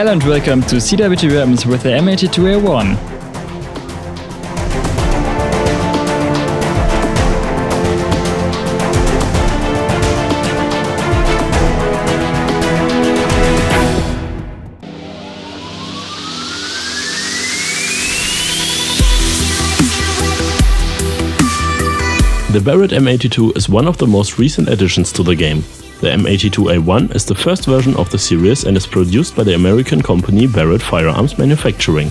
Hello and welcome to CWT Weapons with the M82A1. The Barrett M82 is one of the most recent additions to the game. The M82A1 is the first version of the series and is produced by the American company Barrett Firearms Manufacturing.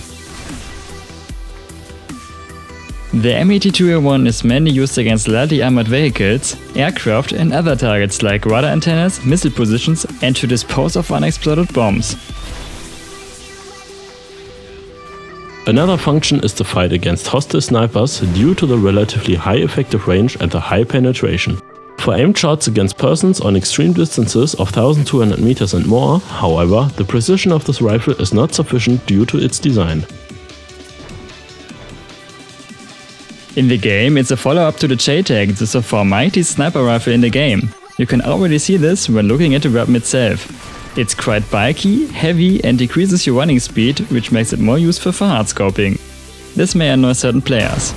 The M82A1 is mainly used against lightly armored vehicles, aircraft and other targets like radar antennas, missile positions and to dispose of unexploded bombs. Another function is the fight against hostile snipers due to the relatively high effective range and the high penetration. For aimed shots against persons on extreme distances of 1200 meters and more, however, the precision of this rifle is not sufficient due to its design. In the game, it's a follow-up to the JTAC, the so far mighty sniper rifle in the game. You can already see this when looking at the weapon itself. It's quite bulky, heavy and decreases your running speed, which makes it more useful for hardscoping. This may annoy certain players.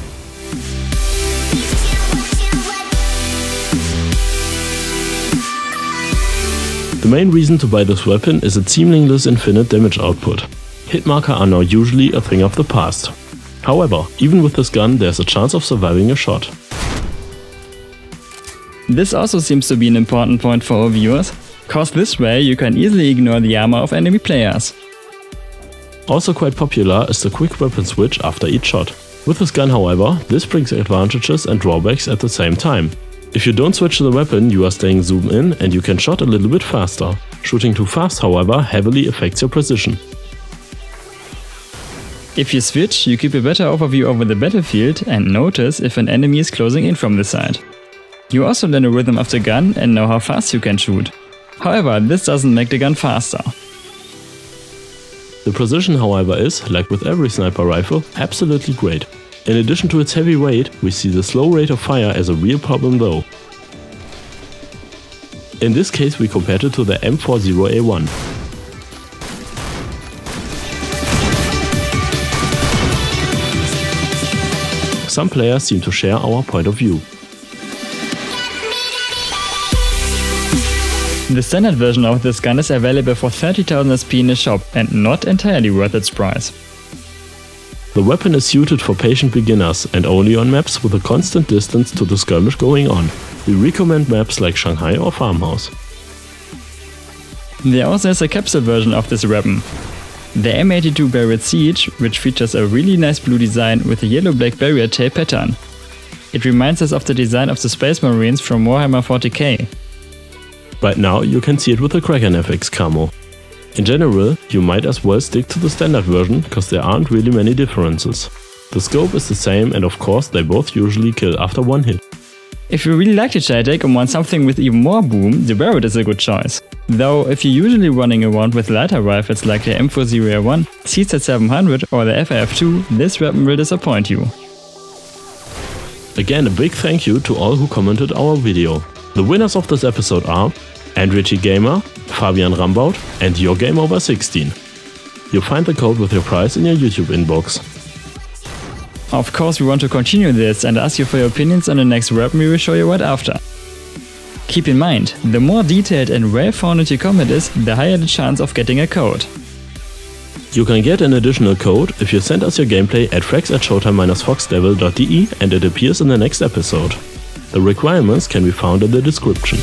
The main reason to buy this weapon is its seamless infinite damage output. Hitmarker are now usually a thing of the past. However, even with this gun there's a chance of surviving a shot. This also seems to be an important point for our viewers, cause this way you can easily ignore the armor of enemy players. Also quite popular is the quick weapon switch after each shot. With this gun however, this brings advantages and drawbacks at the same time. If you don't switch the weapon, you are staying zoom in and you can shot a little bit faster. Shooting too fast, however, heavily affects your precision. If you switch, you keep a better overview over the battlefield and notice if an enemy is closing in from the side. You also learn the rhythm of the gun and know how fast you can shoot. However, this doesn't make the gun faster. The precision, however, is, like with every sniper rifle, absolutely great. In addition to its heavy weight, we see the slow rate of fire as a real problem though. In this case we compared it to the M40A1. Some players seem to share our point of view. The standard version of this gun is available for 30,000 SP in the shop and not entirely worth its price. The weapon is suited for patient beginners and only on maps with a constant distance to the skirmish going on. We recommend maps like Shanghai or Farmhouse. There also is a capsule version of this weapon. The M82 Barrett Siege, which features a really nice blue design with a yellow-black barrier tail pattern. It reminds us of the design of the Space Marines from Warhammer 40k. Right now you can see it with the Kraken FX camo. In general, you might as well stick to the standard version, cause there aren't really many differences. The scope is the same and of course they both usually kill after one hit. If you really like the JTAC and want something with even more boom, the Barrett is a good choice. Though if you're usually running around with lighter rifles like the M40A1, CZ700 or the FAF2, this weapon will disappoint you. Again a big thank you to all who commented our video. The winners of this episode are Andrich Gamer, Fabian Rambaut and Your Game Over 16. You'll find the code with your prize in your YouTube inbox. Of course we want to continue this and ask you for your opinions on the next weapon we will show you right after. Keep in mind, the more detailed and well-founded your comment is, the higher the chance of getting a code. You can get an additional code if you send us your gameplay at frags at showtime-foxdevil.de and it appears in the next episode. The requirements can be found in the description.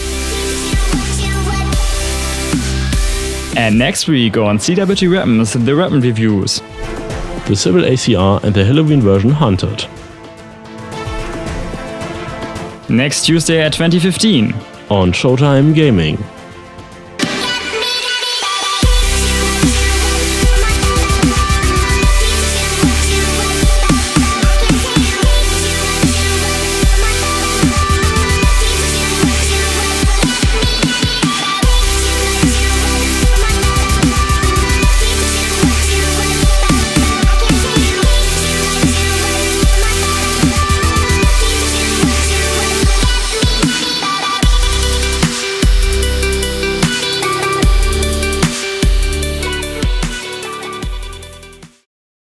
And next week on CWT Weapons, the weapon reviews. The Civil ACR and the Halloween version Hunted. Next Tuesday at 2015. On Showtime Gaming.